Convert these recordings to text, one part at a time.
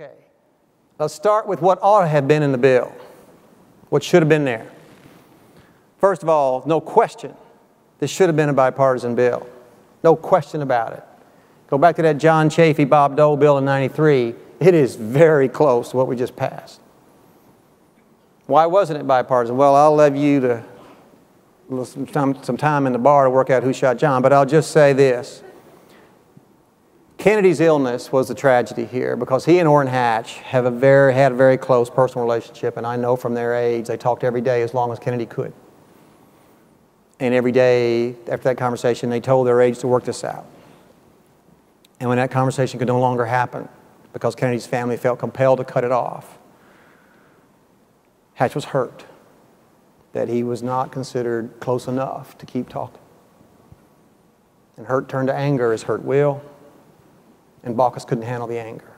Okay. Let's start with what ought to have been in the bill, what should have been there. First of all, no question, this should have been a bipartisan bill. No question about it. Go back to that John Chafee, Bob Dole bill in 93. It is very close to what we just passed. Why wasn't it bipartisan? Well, I'll leave you to some time, some time in the bar to work out who shot John, but I'll just say this. Kennedy's illness was the tragedy here because he and Orrin Hatch have a very, had a very close personal relationship, and I know from their age they talked every day as long as Kennedy could. And every day after that conversation, they told their aides to work this out. And when that conversation could no longer happen because Kennedy's family felt compelled to cut it off, Hatch was hurt that he was not considered close enough to keep talking. And hurt turned to anger as hurt will and Baucus couldn't handle the anger.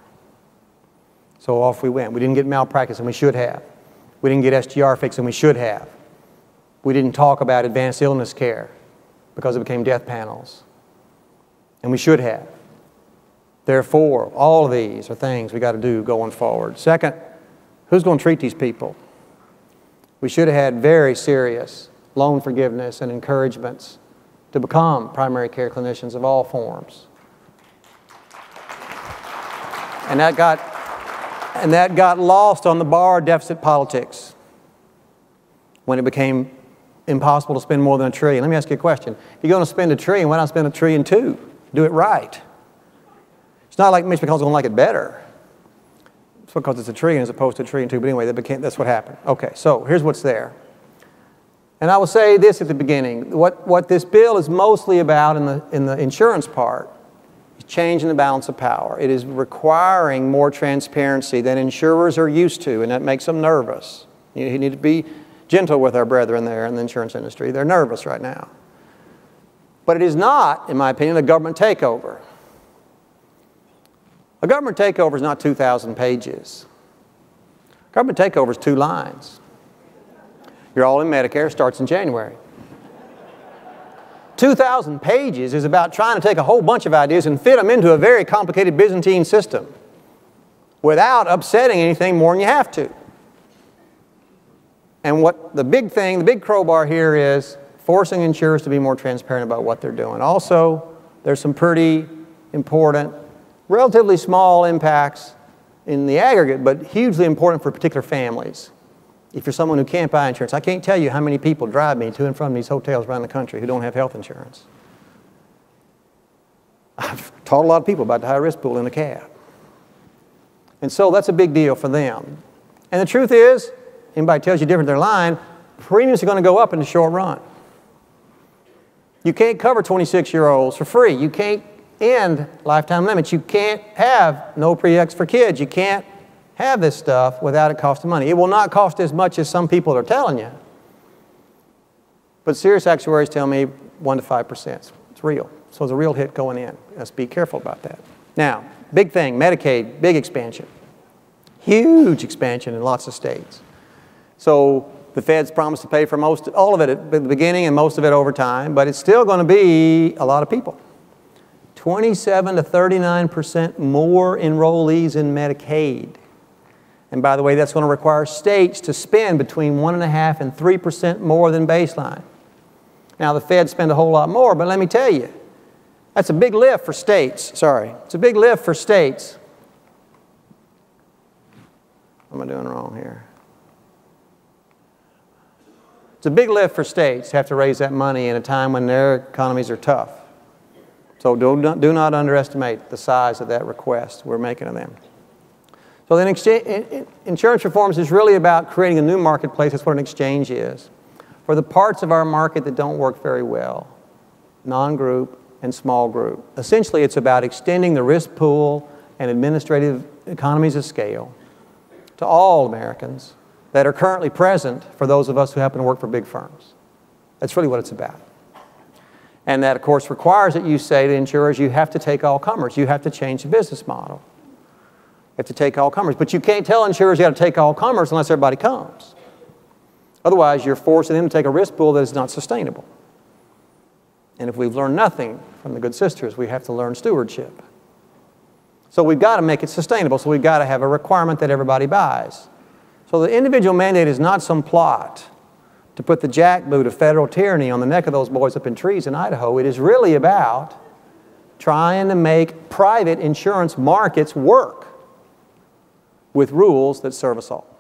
So off we went. We didn't get malpractice, and we should have. We didn't get SGR fixed, and we should have. We didn't talk about advanced illness care because it became death panels, and we should have. Therefore, all of these are things we got to do going forward. Second, who's going to treat these people? We should have had very serious loan forgiveness and encouragements to become primary care clinicians of all forms. And that got, and that got lost on the bar deficit politics when it became impossible to spend more than a trillion. Let me ask you a question. If you're going to spend a trillion, why not spend a trillion two? Do it right. It's not like Mitch McConnell's going to like it better. It's because it's a trillion as opposed to a trillion two. But anyway, that became, that's what happened. Okay, so here's what's there. And I will say this at the beginning. What, what this bill is mostly about in the, in the insurance part changing the balance of power. It is requiring more transparency than insurers are used to, and that makes them nervous. You need to be gentle with our brethren there in the insurance industry. They're nervous right now. But it is not, in my opinion, a government takeover. A government takeover is not 2,000 pages. Government takeover is two lines. You're all in Medicare, starts in January. 2,000 pages is about trying to take a whole bunch of ideas and fit them into a very complicated Byzantine system without upsetting anything more than you have to. And what the big thing, the big crowbar here is forcing insurers to be more transparent about what they're doing. Also, there's some pretty important, relatively small impacts in the aggregate, but hugely important for particular families if you're someone who can't buy insurance, I can't tell you how many people drive me to and from these hotels around the country who don't have health insurance. I've taught a lot of people about the high risk pool in a cab. And so that's a big deal for them. And the truth is, anybody tells you different, they're lying. Premiums are going to go up in the short run. You can't cover 26 year olds for free. You can't end lifetime limits. You can't have no pre-X for kids. You can't have this stuff without it costing money. It will not cost as much as some people are telling you. But serious actuaries tell me 1 to 5%. It's real. So it's a real hit going in. Let's be careful about that. Now, big thing Medicaid, big expansion. Huge expansion in lots of states. So the feds promised to pay for most, all of it at the beginning and most of it over time, but it's still going to be a lot of people. 27 to 39% more enrollees in Medicaid. And by the way, that's going to require states to spend between 1.5 and 3% more than baseline. Now, the feds spend a whole lot more, but let me tell you, that's a big lift for states. Sorry. It's a big lift for states. What am I doing wrong here? It's a big lift for states to have to raise that money in a time when their economies are tough. So do, do not underestimate the size of that request we're making of them. So then exchange, insurance reforms is really about creating a new marketplace. That's what an exchange is. For the parts of our market that don't work very well, non-group and small group. Essentially, it's about extending the risk pool and administrative economies of scale to all Americans that are currently present for those of us who happen to work for big firms. That's really what it's about. And that, of course, requires that you say to insurers, you have to take all comers. You have to change the business model have to take all comers. But you can't tell insurers you have to take all comers unless everybody comes. Otherwise, you're forcing them to take a risk pool that is not sustainable. And if we've learned nothing from the good sisters, we have to learn stewardship. So we've got to make it sustainable. So we've got to have a requirement that everybody buys. So the individual mandate is not some plot to put the jackboot of federal tyranny on the neck of those boys up in trees in Idaho. It is really about trying to make private insurance markets work with rules that serve us all.